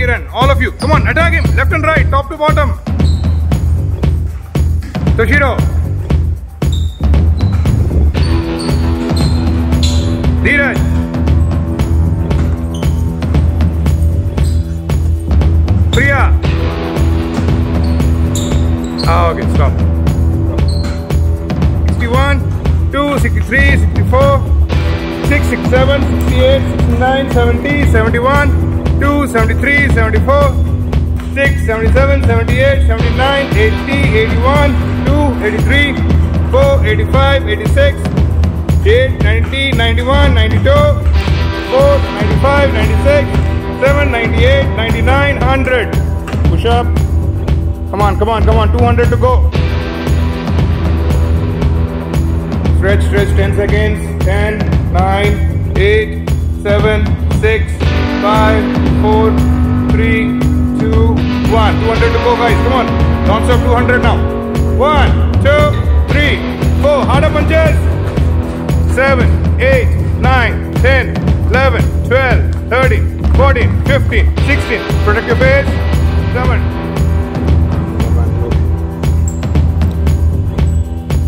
Kiran. All of you. Come on, attack him. Left and right, top to bottom. Toshiro. Dheeraj. Priya. Ah, okay, stop. 61, 2, 63, 64, 6, 67, 68, 69, 70, 71, 2, 73, 74, 6, 77, 78, 79, 80, 81, 2, 83, 4, 85, 86, 8, 90, 91, 92, 4, 95, 96, 7, 98, 99, 100. Push up. Come on, come on, come on. 200 to go. Stretch, stretch, 10 seconds. 10, 9, 8, 7, 6, 5, 4, 3, 2, 1. 200 to go, guys. Come on. Non stop 200 now. 1, 2, 3, 4. Harder punches. 7, 8, 9, 10, 11, 12, 13, 14, 15, 16. Protect your face. 7.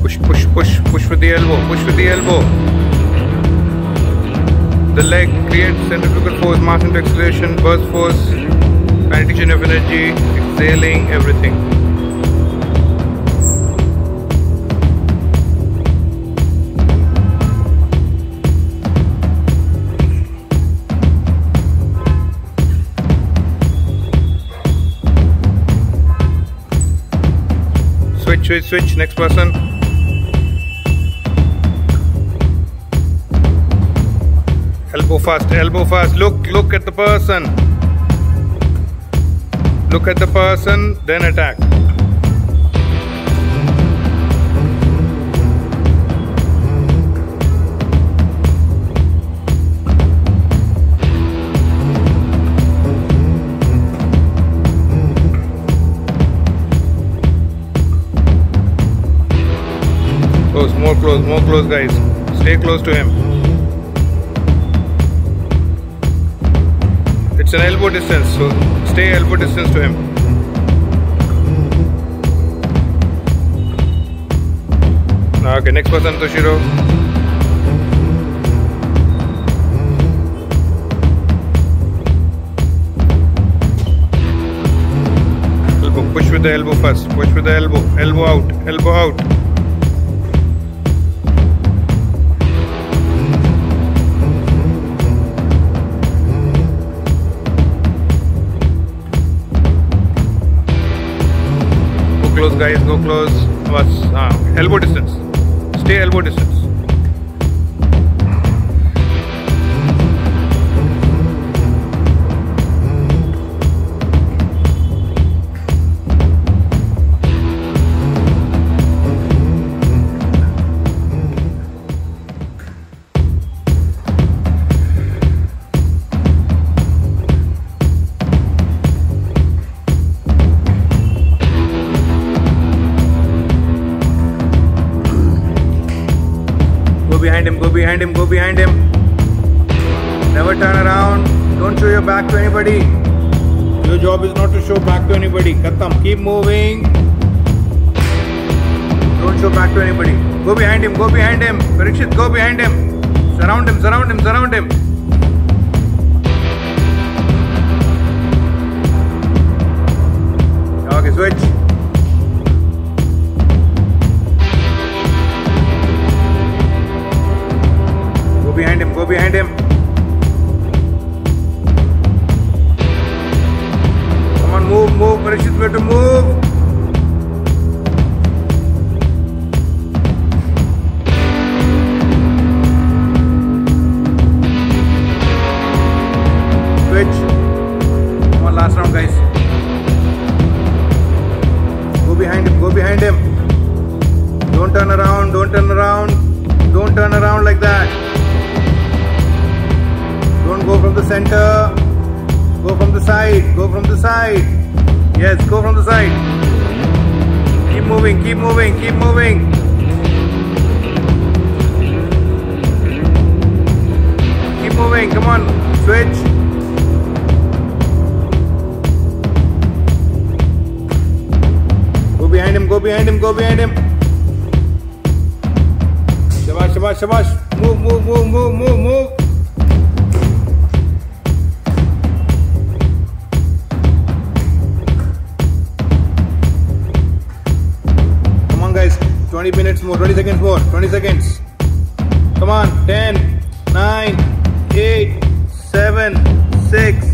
Push, push, push, push with the elbow, push with the elbow. The leg creates centrifugal force, mass into acceleration, burst force, kinetic of energy, exhaling, everything. Switch, switch, switch, next person. Elbow fast, elbow fast. Look, look at the person. Look at the person, then attack. Close, more close, more close, guys. Stay close to him. It's an elbow distance, so stay elbow distance to him. Okay, next person, Toshiro. Elbow, push with the elbow first. Push with the elbow. Elbow out. Elbow out. Guys. Go close. Was uh, elbow distance. Stay elbow distance. Behind him, go behind him, go behind him. Never turn around. Don't show your back to anybody. Your job is not to show back to anybody. Khatam. Keep moving. Don't show back to anybody. Go behind him, go behind him. Parikshit, go behind him. Surround him, surround him, surround him. Okay, switch. Parikshit, way to move. Switch. Come on, last round, guys. Go behind him, go behind him. Don't turn around, don't turn around. Don't turn around like that. Don't go from the center. Go from the side. Go from the side. Yes, go from the side. Keep moving, keep moving, keep moving. Keep moving, come on, switch. Go behind him, go behind him, go behind him. Shabash, shabash, shabash. Move, move, move, move, move, move. 20 minutes more, 20 seconds more, 20 seconds. Come on, 10, 9, 8, 7, 6,